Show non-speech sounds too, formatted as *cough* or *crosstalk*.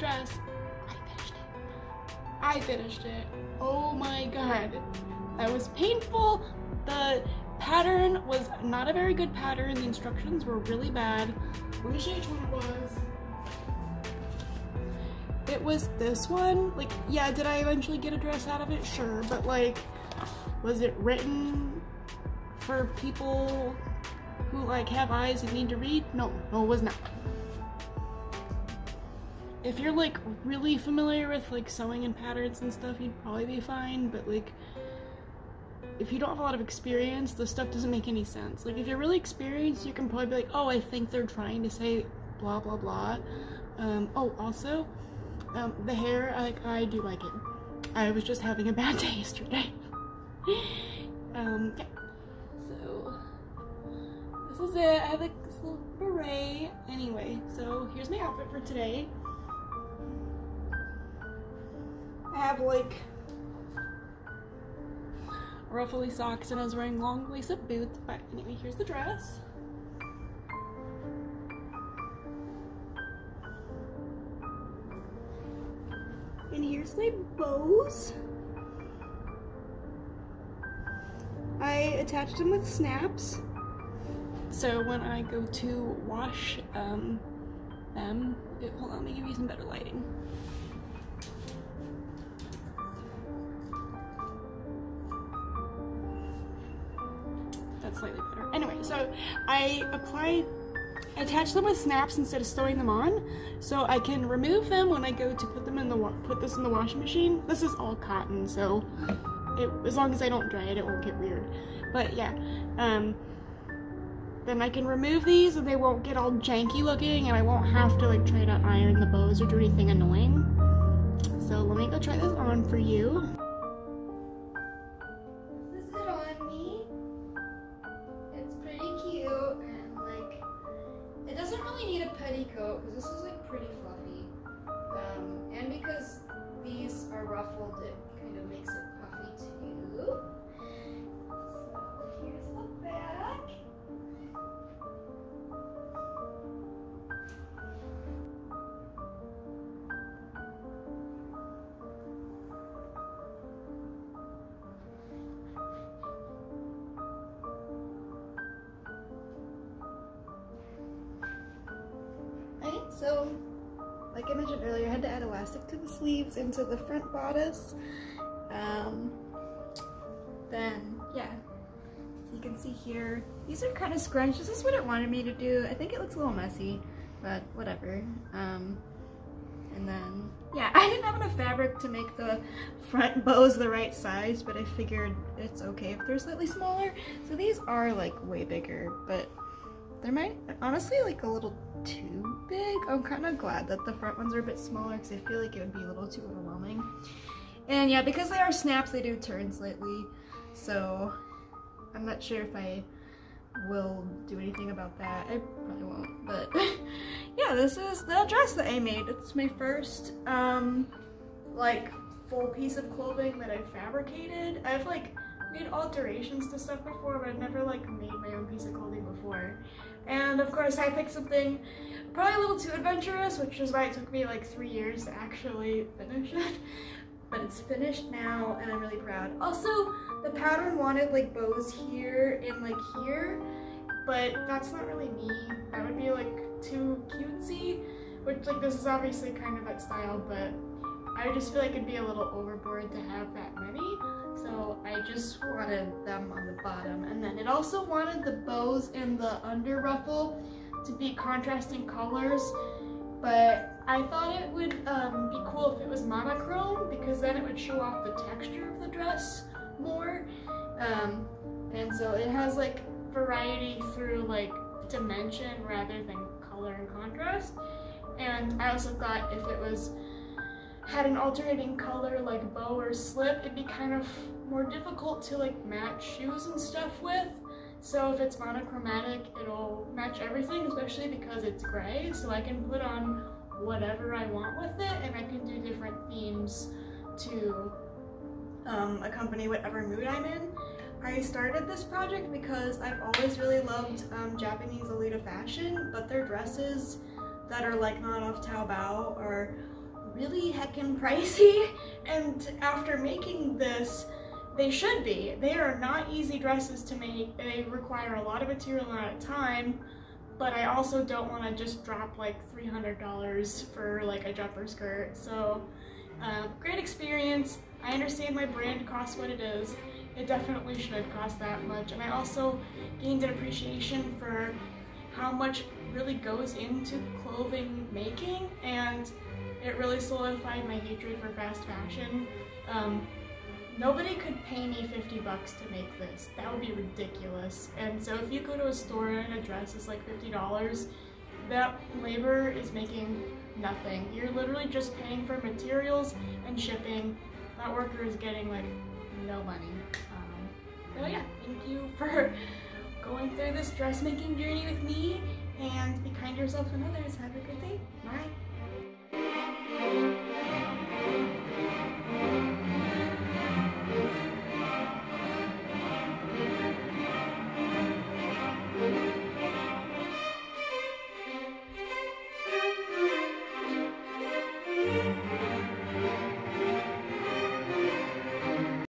dress. I finished it. I finished it. Oh my god. That was painful. The pattern was not a very good pattern. The instructions were really bad. Let me show you which one it was. It was this one. Like, yeah, did I eventually get a dress out of it? Sure, but like, was it written for people who like have eyes and need to read? No, no, it was not if you're like really familiar with like sewing and patterns and stuff, you'd probably be fine, but like if you don't have a lot of experience, the stuff doesn't make any sense. Like if you're really experienced, you can probably be like, oh, I think they're trying to say blah blah blah. Um, oh, also, um, the hair, like, I do like it. I was just having a bad *laughs* day yesterday. um, yeah. So, this is it. I have like this little beret. Anyway, so here's my outfit for today. Have like ruffly socks and I was wearing long lace-up boots, but anyway, here's the dress. And here's my bows. I attached them with snaps. So when I go to wash um, them, it, hold on, let me give you some better lighting. That's slightly better. Anyway, so I apply attach them with snaps instead of sewing them on, so I can remove them when I go to put them in the put this in the washing machine. This is all cotton, so it, as long as I don't dry it, it won't get weird. But yeah, um, then I can remove these and they won't get all janky looking, and I won't have to like try to iron the bows or do anything annoying. So let me go try this on for you. So, like I mentioned earlier, I had to add elastic to the sleeves and to the front bodice. Um, then, yeah, you can see here, these are kind of scrunched. This is what it wanted me to do. I think it looks a little messy, but whatever. Um, and then, yeah, *laughs* I didn't have enough fabric to make the front bows the right size, but I figured it's okay if they're slightly smaller. So these are like way bigger, but they're my, honestly like a little too big. I'm kind of glad that the front ones are a bit smaller because I feel like it would be a little too overwhelming. And yeah, because they are snaps, they do turn slightly. So I'm not sure if I will do anything about that. I probably won't, but *laughs* yeah, this is the dress that I made. It's my first, um, like, full piece of clothing that I fabricated. I've, like, made alterations to stuff before, but I've never, like, made my own piece of clothing before. And of course I picked something probably a little too adventurous, which is why it took me like three years to actually finish it. But it's finished now and I'm really proud. Also, the pattern wanted like bows here and like here, but that's not really me. That would be like too cutesy, which like this is obviously kind of that style, but I just feel like it'd be a little overboard to have that many. So I just wanted them on the bottom. And then it also wanted the bows and the under ruffle to be contrasting colors. But I thought it would um, be cool if it was monochrome because then it would show off the texture of the dress more. Um, and so it has like variety through like dimension rather than color and contrast. And I also thought if it was had an alternating color like bow or slip, it'd be kind of more difficult to like match shoes and stuff with. So if it's monochromatic, it'll match everything, especially because it's gray. So I can put on whatever I want with it and I can do different themes to um, accompany whatever mood I'm in. I started this project because I've always really loved um, Japanese Lolita fashion, but their dresses that are like not off Taobao are really heckin' pricey. And after making this, they should be. They are not easy dresses to make. They require a lot of material and a lot of time, but I also don't want to just drop like $300 for like a jumper skirt. So, uh, great experience. I understand my brand costs what it is. It definitely should cost that much. And I also gained an appreciation for how much really goes into clothing making and it really solidified my hatred for fast fashion. Um, nobody could pay me 50 bucks to make this. That would be ridiculous. And so if you go to a store and a dress is like $50, that labor is making nothing. You're literally just paying for materials and shipping. That worker is getting like no money. Um, so yeah, thank you for *laughs* going through this dressmaking journey with me and be kind to yourself and others. Have a good day. Bye.